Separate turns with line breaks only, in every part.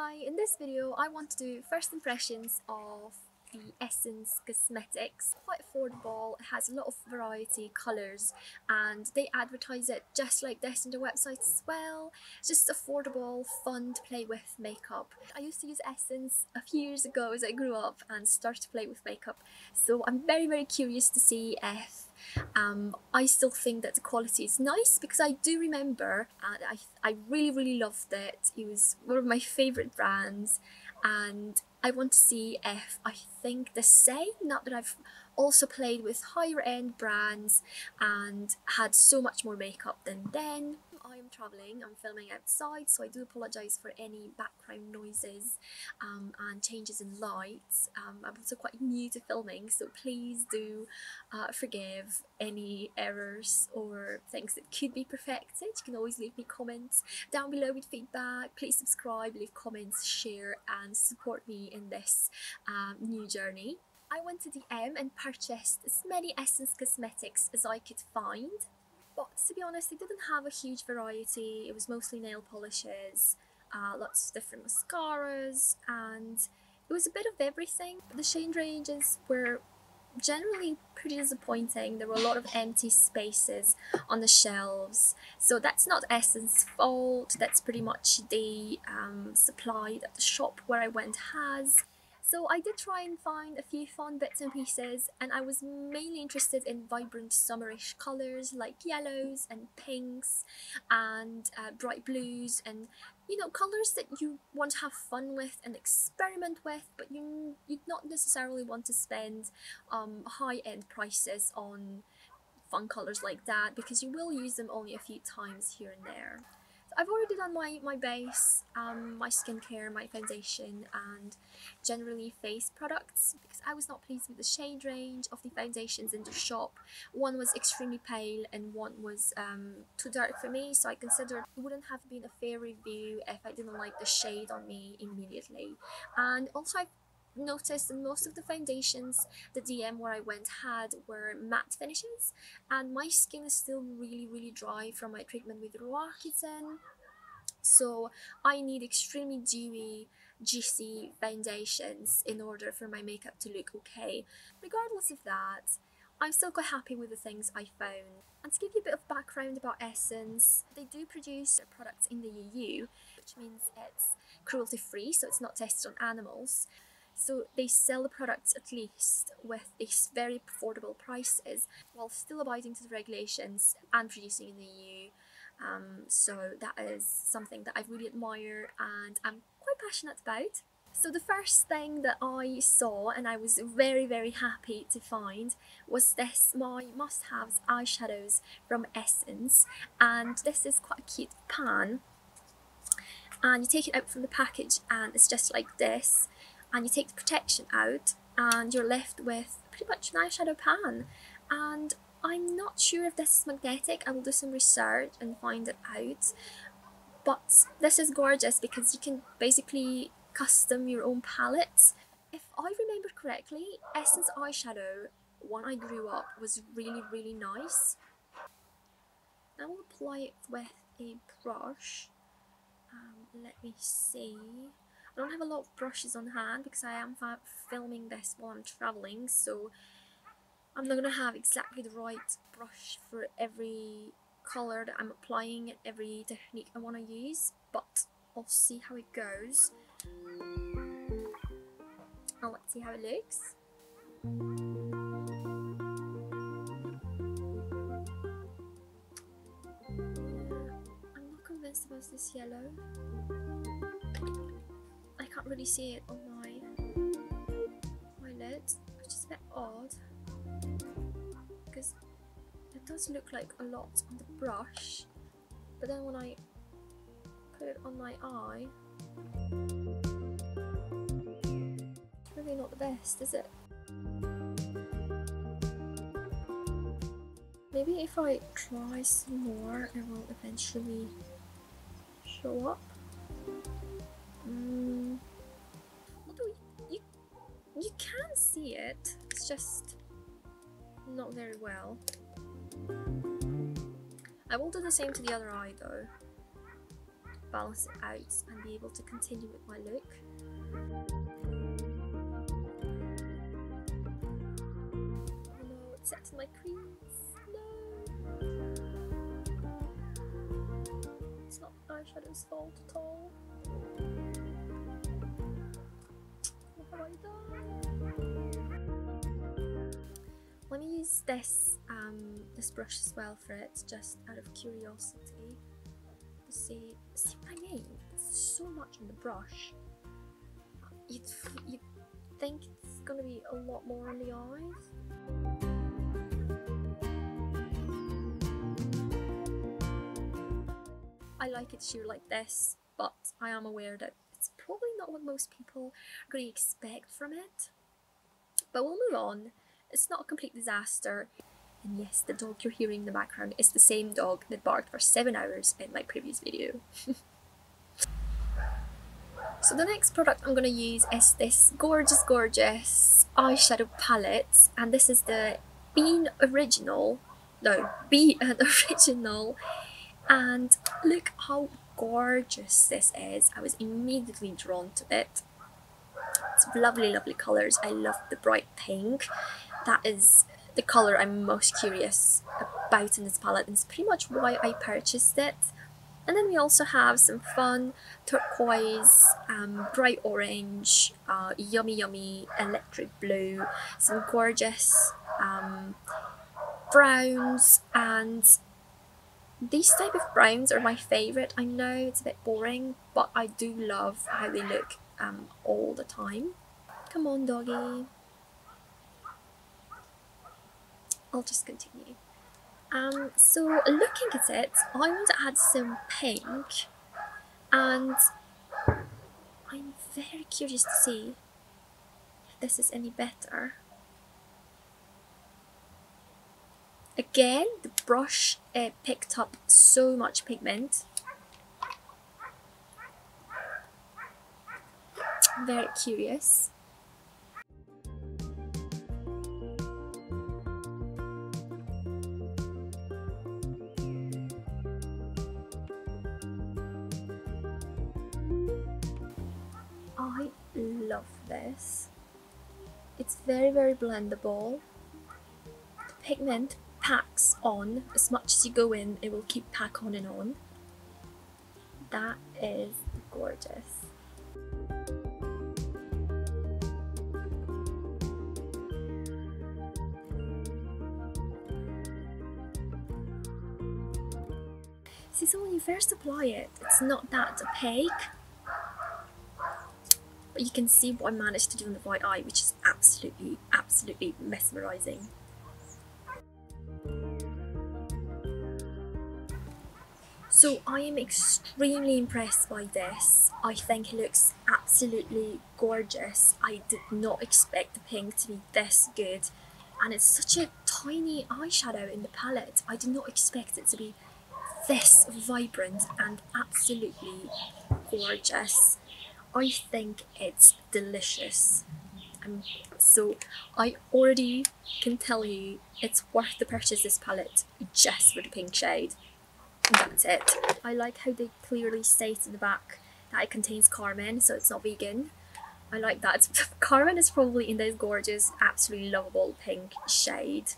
Hi, in this video I want to do first impressions of the Essence Cosmetics. Quite affordable, it has a lot of variety, colours and they advertise it just like this on their website as well. It's just affordable, fun to play with makeup. I used to use Essence a few years ago as I grew up and started to play with makeup so I'm very very curious to see if um, I still think that the quality is nice because I do remember and I, I really really loved it. It was one of my favourite brands and I want to see if I think the same now that I've also played with higher end brands and had so much more makeup than then I am travelling, I'm filming outside, so I do apologise for any background noises um, and changes in lights. Um, I'm also quite new to filming, so please do uh, forgive any errors or things that could be perfected. You can always leave me comments down below with feedback. Please subscribe, leave comments, share, and support me in this um, new journey. I went to DM and purchased as many Essence cosmetics as I could find. But to be honest, they didn't have a huge variety. It was mostly nail polishes, uh, lots of different mascaras, and it was a bit of everything. The shade ranges were generally pretty disappointing. There were a lot of empty spaces on the shelves. So that's not Essence fault, that's pretty much the um, supply that the shop where I went has. So I did try and find a few fun bits and pieces and I was mainly interested in vibrant summerish colours like yellows and pinks and uh, bright blues and you know colours that you want to have fun with and experiment with but you you'd not necessarily want to spend um, high-end prices on fun colours like that because you will use them only a few times here and there. I've already done my, my base, um, my skincare, my foundation and generally face products because I was not pleased with the shade range of the foundations in the shop. One was extremely pale and one was um, too dark for me so I considered it wouldn't have been a fair review if I didn't like the shade on me immediately. And also I noticed most of the foundations the DM where I went had were matte finishes and my skin is still really really dry from my treatment with Roaccutane so I need extremely dewy juicy foundations in order for my makeup to look okay regardless of that I'm still quite happy with the things I found. And to give you a bit of background about Essence, they do produce products in the EU, which means it's cruelty free, so it's not tested on animals. So they sell the products at least with very affordable prices while still abiding to the regulations and producing in the EU. Um, so that is something that I really admire and I'm quite passionate about. So the first thing that I saw and I was very very happy to find was this my must-haves eyeshadows from Essence and this is quite a cute pan and you take it out from the package and it's just like this and you take the protection out and you're left with pretty much an eyeshadow pan. And I'm not sure if this is magnetic. I will do some research and find it out. But this is gorgeous because you can basically custom your own palette if I remember correctly Essence eyeshadow when I grew up was really really nice. I will apply it with a brush. Um, let me see I don't have a lot of brushes on hand because I am filming this while I'm travelling so I'm not going to have exactly the right brush for every colour that I'm applying and every technique I want to use but I'll see how it goes. And let's see how it looks. I'm not convinced about this yellow can't really see it on my my lid, which is a bit odd because it does look like a lot on the brush but then when I put it on my eye it's really not the best is it? Maybe if I try some more it will eventually show up. Just not very well. I will do the same to the other eye though. balance it out and be able to continue with my look. No, it's set to my crease. No! It's not eyeshadow's fault at all. What have I done? Let me use this um, this brush as well for it, just out of curiosity. To see, see what I mean? It's so much on the brush. You'd, you'd think it's gonna be a lot more on the eyes. I like it sheer like this, but I am aware that it's probably not what most people are going to expect from it. But we'll move on. It's not a complete disaster. And yes, the dog you're hearing in the background is the same dog that barked for 7 hours in my previous video. so the next product I'm going to use is this gorgeous, gorgeous eyeshadow palette. And this is the Bean Original. No, Be an Original. And look how gorgeous this is. I was immediately drawn to it. It's lovely, lovely colours. I love the bright pink. That is the colour I'm most curious about in this palette and it's pretty much why I purchased it. And then we also have some fun turquoise, um, bright orange, uh, yummy yummy electric blue, some gorgeous um, browns and these type of browns are my favourite. I know it's a bit boring but I do love how they look um, all the time. Come on doggy. I'll just continue. Um, so looking at it, I want to add some pink and I'm very curious to see if this is any better. Again, the brush uh, picked up so much pigment. Very curious. It's very very blendable. The pigment packs on as much as you go in, it will keep pack on and on. That is gorgeous. See, so when you first apply it, it's not that opaque. But you can see what I managed to do on the right eye, which is absolutely, absolutely mesmerising. So I am extremely impressed by this. I think it looks absolutely gorgeous. I did not expect the pink to be this good. And it's such a tiny eyeshadow in the palette. I did not expect it to be this vibrant and absolutely gorgeous. I think it's delicious. Um, so I already can tell you it's worth the purchase this palette just for the pink shade. That's it. I like how they clearly state in the back that it contains carmine, so it's not vegan. I like that. carmine is probably in this gorgeous, absolutely lovable pink shade.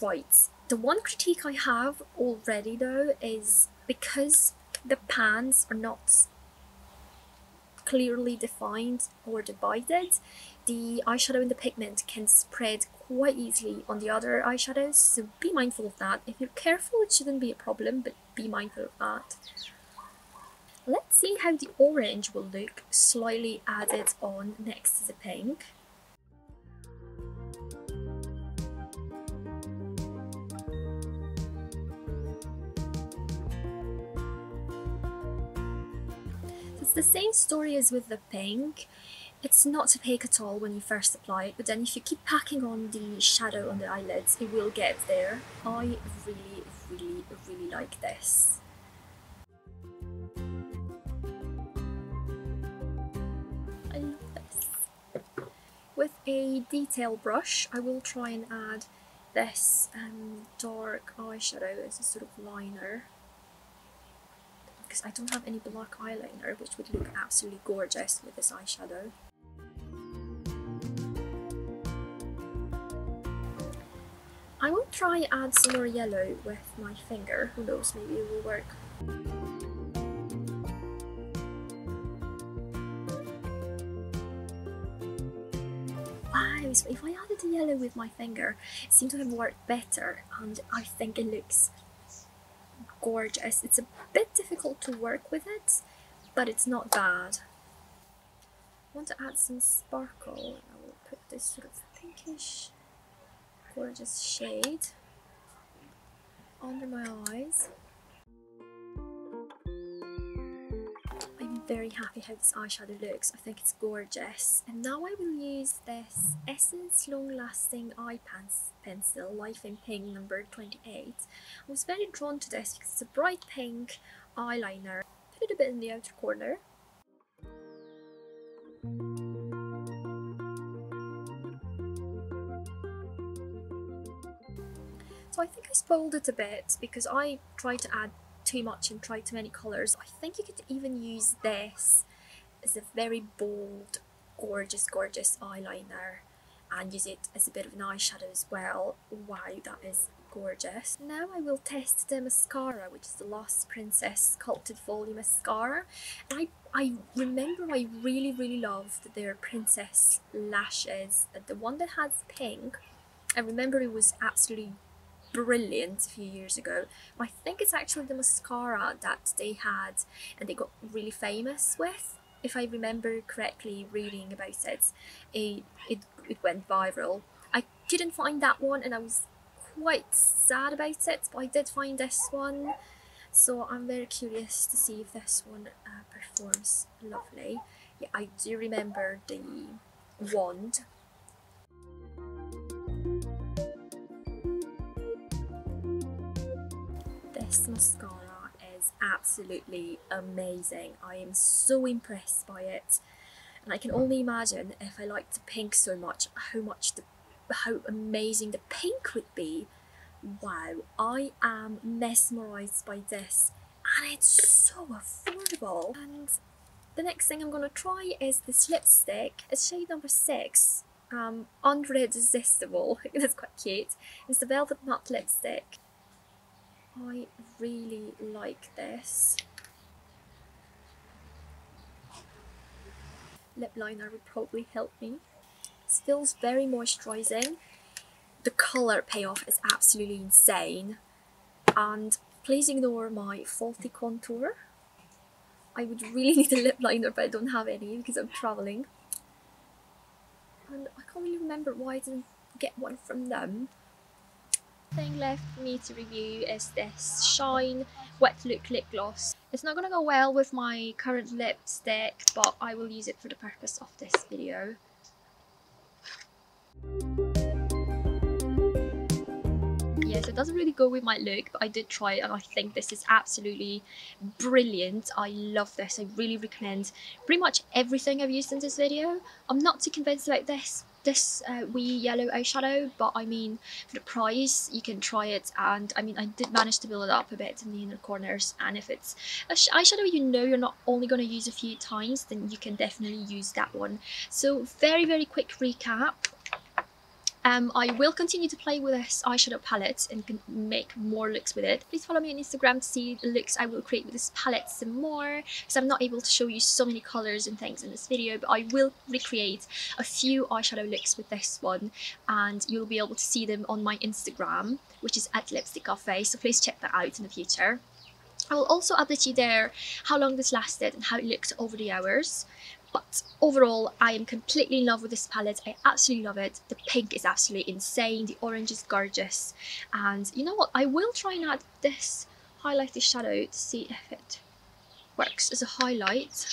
Right, the one critique I have already though is because the pans are not clearly defined or divided, the eyeshadow and the pigment can spread quite easily on the other eyeshadows, so be mindful of that. If you're careful, it shouldn't be a problem, but be mindful of that. Let's see how the orange will look slightly added on next to the pink. The same story as with the pink. It's not opaque at all when you first apply it, but then if you keep packing on the shadow on the eyelids, it will get there. I really, really, really like this. I love this. With a detail brush, I will try and add this um, dark eyeshadow as a sort of liner. Because I don't have any black eyeliner which would look absolutely gorgeous with this eyeshadow. I will try add some more yellow with my finger, who knows, maybe it will work. Wow, so if I added the yellow with my finger, it seemed to have worked better and I think it looks gorgeous. It's a bit difficult to work with it, but it's not bad. I want to add some sparkle. I will put this sort of pinkish, gorgeous shade under my eyes. Very happy how this eyeshadow looks. I think it's gorgeous. And now I will use this Essence Long Lasting Eye Pencil Life in Pink number 28. I was very drawn to this because it's a bright pink eyeliner. Put it a bit in the outer corner. So I think I spoiled it a bit because I tried to add too much and try too many colours. I think you could even use this as a very bold, gorgeous, gorgeous eyeliner and use it as a bit of an eyeshadow as well. Wow, that is gorgeous. Now I will test the mascara, which is the Lash Princess Sculpted Volume Mascara. And I, I remember I really, really loved their princess lashes. The one that has pink, I remember it was absolutely brilliant a few years ago. I think it's actually the mascara that they had and they got really famous with. If I remember correctly reading about it, it, it, it went viral. I couldn't find that one and I was quite sad about it, but I did find this one. So I'm very curious to see if this one uh, performs lovely. Yeah, I do remember the wand this mascara is absolutely amazing. I am so impressed by it. And I can only imagine if I liked the pink so much, how much the how amazing the pink would be. Wow, I am mesmerized by this and it's so affordable. And the next thing I'm gonna try is this lipstick. It's shade number six. Um, unredsistible. That's quite cute. It's the Velvet Matte lipstick. I really like this. Lip liner would probably help me. It feels very moisturising. The colour payoff is absolutely insane. And please ignore my faulty contour. I would really need a lip liner but I don't have any because I'm travelling. And I can't really remember why I didn't get one from them thing left for me to review is this Shine Wet Look Lip Gloss. It's not going to go well with my current lipstick, but I will use it for the purpose of this video. Yes, it doesn't really go with my look, but I did try it and I think this is absolutely brilliant. I love this. I really recommend pretty much everything I've used in this video. I'm not too convinced about this this uh, wee yellow eyeshadow but I mean for the price you can try it. And I mean I did manage to build it up a bit in the inner corners. And if it's a eyeshadow you know you're not only going to use a few times then you can definitely use that one. So very very quick recap um, I will continue to play with this eyeshadow palette and make more looks with it. Please follow me on Instagram to see the looks I will create with this palette some more because I'm not able to show you so many colours and things in this video but I will recreate a few eyeshadow looks with this one and you'll be able to see them on my Instagram which is at Lipstick Cafe so please check that out in the future. I will also update you there how long this lasted and how it looked over the hours. But overall, I am completely in love with this palette. I absolutely love it. The pink is absolutely insane. The orange is gorgeous. And you know what? I will try and add this highlighted shadow to see if it works as a highlight.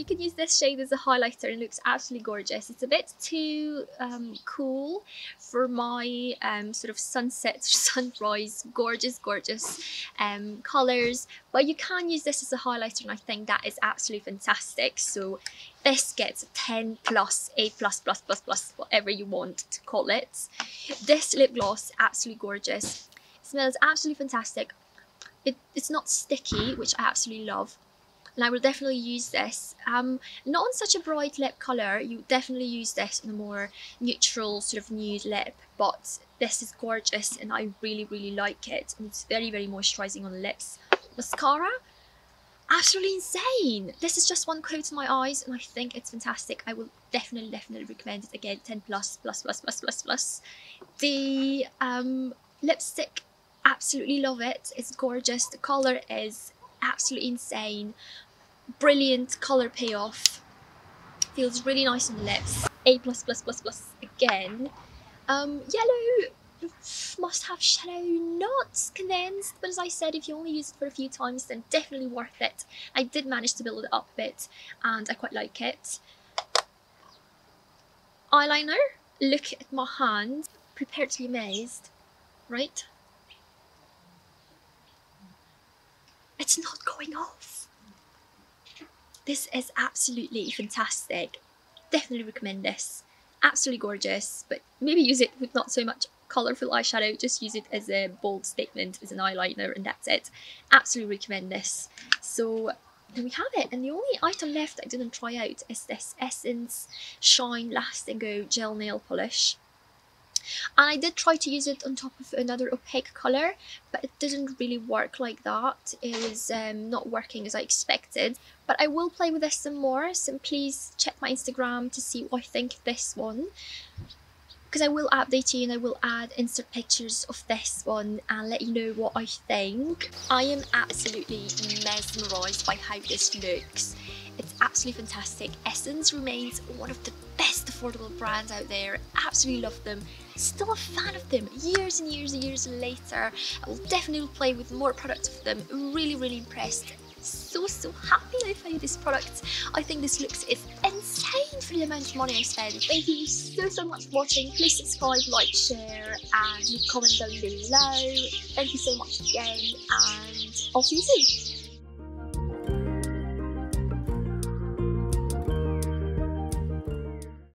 You can use this shade as a highlighter and it looks absolutely gorgeous. It's a bit too um, cool for my um, sort of sunset sunrise gorgeous gorgeous um, colours but you can use this as a highlighter and I think that is absolutely fantastic. So this gets 10 plus 8 plus plus plus plus whatever you want to call it. This lip gloss absolutely gorgeous. It smells absolutely fantastic. It, it's not sticky which I absolutely love and I will definitely use this. Um, not on such a bright lip colour, you definitely use this on a more neutral sort of nude lip, but this is gorgeous and I really really like it and it's very very moisturising on the lips. Mascara, absolutely insane. This is just one coat in my eyes and I think it's fantastic. I will definitely definitely recommend it again, 10 plus plus plus plus plus plus. The um, lipstick, absolutely love it. It's gorgeous. The colour is absolutely insane. Brilliant colour payoff. Feels really nice on the lips. A plus plus plus plus again. Um, yellow must have shadow not condensed but as I said if you only use it for a few times then definitely worth it I did manage to build it up a bit and I quite like it eyeliner look at my hand prepare to be amazed right it's not going off. This is absolutely fantastic. Definitely recommend this. Absolutely gorgeous, but maybe use it with not so much colourful eyeshadow, just use it as a bold statement, as an eyeliner, and that's it. Absolutely recommend this. So there we have it, and the only item left I didn't try out is this Essence Shine Last and Go Gel Nail Polish and I did try to use it on top of another opaque colour but it didn't really work like that it was um, not working as I expected but I will play with this some more so please check my Instagram to see what I think of this one because I will update you and I will add insert pictures of this one and let you know what I think. I am absolutely mesmerised by how this looks. It's absolutely fantastic. Essence remains one of the affordable brands out there. Absolutely love them. Still a fan of them years and years and years later. I will definitely play with more products of them. Really, really impressed. So, so happy I found this product. I think this looks is insane for the amount of money I spent. Thank you so, so much for watching. Please subscribe, like, share, and comment down below. Thank you so much again, and I'll see you soon.